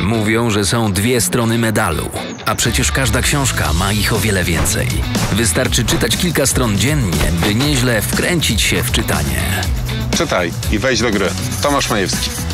Mówią, że są dwie strony medalu, a przecież każda książka ma ich o wiele więcej. Wystarczy czytać kilka stron dziennie, by nieźle wkręcić się w czytanie. Czytaj i wejdź do gry. Tomasz Majewski.